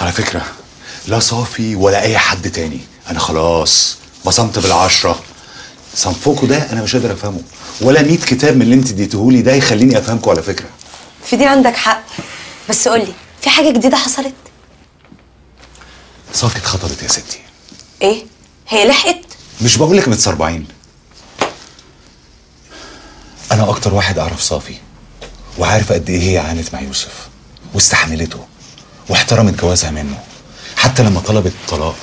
على فكرة لا صافي ولا أي حد تاني. أنا خلاص بصمت بالعشرة. صنفكوا ده أنا مش قادر أفهمه. ولا 100 كتاب من اللي أنت اديتهولي ده يخليني أفهمكوا على فكرة. في دي عندك حق. بس قولي في حاجة جديدة حصلت؟ صافي اتخطبت يا ستي. إيه؟ هي لحقت؟ مش بقول لك متسربعين. أنا أكتر واحد أعرف صافي وعارف قد إيه هي عانت مع يوسف واستحملته. واحترمت جوازها منه. حتى لما طلبت الطلاق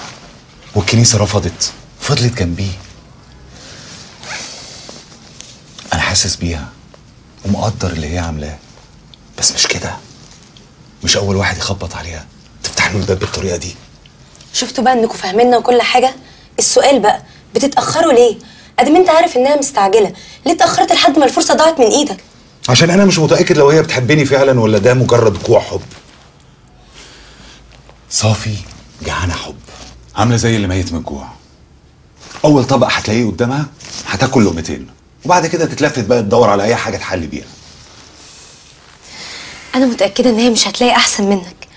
والكنيسة رفضت فضلت جنبيه. أنا حاسس بيها ومقدر اللي هي عاملاه بس مش كده. مش أول واحد يخبط عليها. تفتح له الباب بالطريقة دي. شفتوا بقى انكم فاهميننا وكل حاجة؟ السؤال بقى بتتأخروا ليه؟ ادام أنت عارف إنها مستعجلة. ليه اتأخرت لحد ما الفرصة ضاعت من إيدك؟ عشان أنا مش متأكد لو هي بتحبني فعلا ولا ده مجرد جوع حب. صافي. جعانه حب. عاملة زي اللي ميت من الجوع. أول طبق هتلاقيه قدامها هتاكل لقمتين. وبعد كده تتلفت بقى تدور على أي حاجة تحل بيها. أنا متأكدة إن هي مش هتلاقي أحسن منك.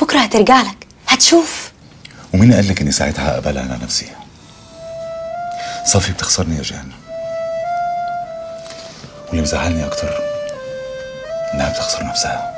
بكرة هترجع لك. هتشوف. ومين قال لك إني ساعتها هقبلها على نفسي؟ صافي بتخسرني يا جان واللي مزعلني أكتر إنها بتخسر نفسها.